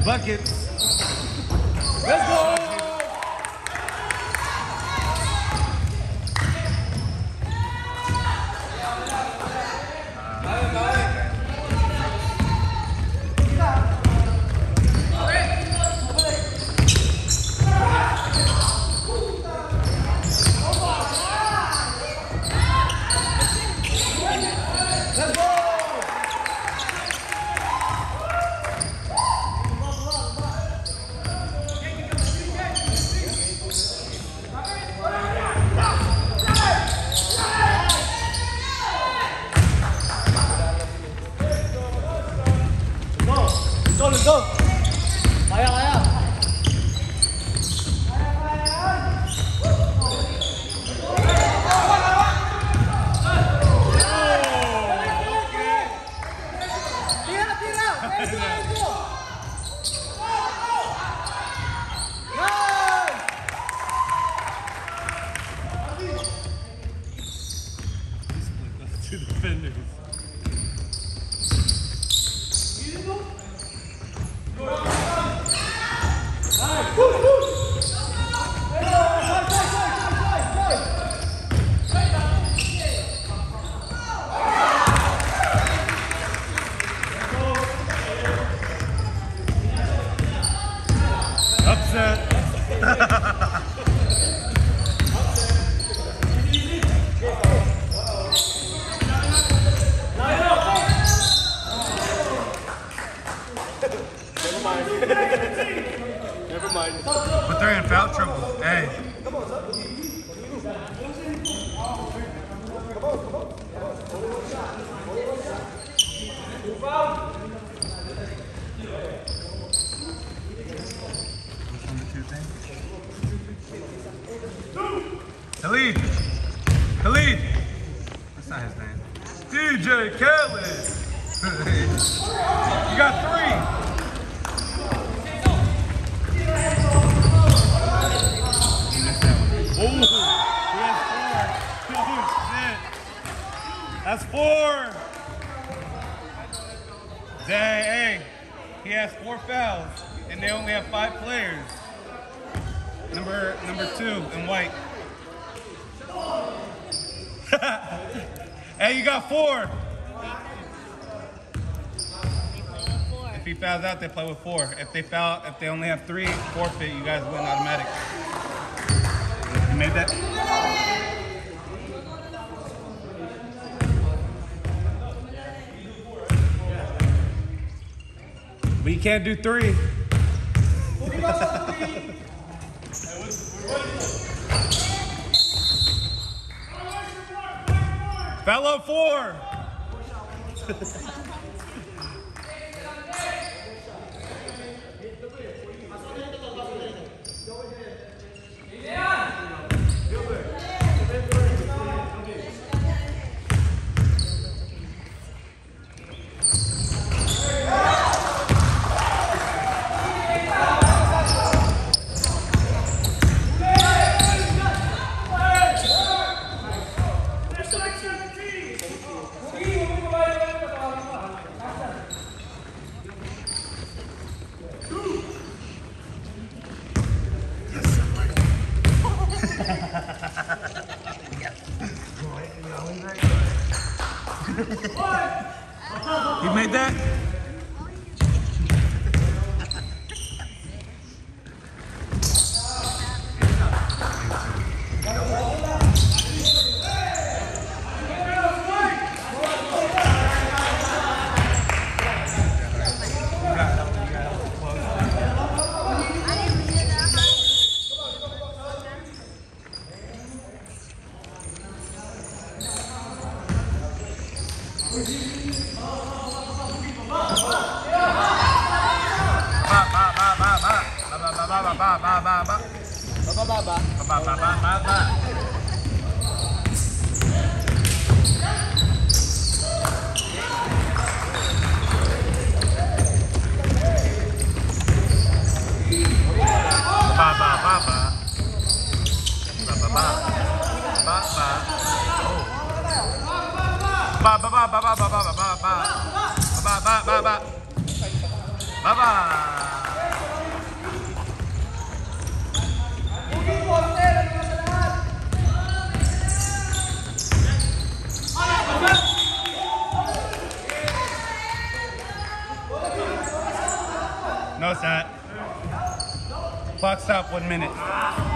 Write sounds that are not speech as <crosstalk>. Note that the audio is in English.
McBuckets. Let's go. 走。Khalid. Khalid. That's not his name. DJ Khaled. <laughs> you got three. Oh. That's four. Dang, hey. He has four fouls, and they only have five players. Number number two in white. <laughs> hey, you got four. If he fouls out, they play with four. If they foul, if they only have three, forfeit. You guys win automatic. You made that? But you can't do three. <laughs> Fellow four. <laughs> Ba ba ba ba ba ba ba ba ba ba ba ba ba ba ba. No, Sat. Clock stop one minute.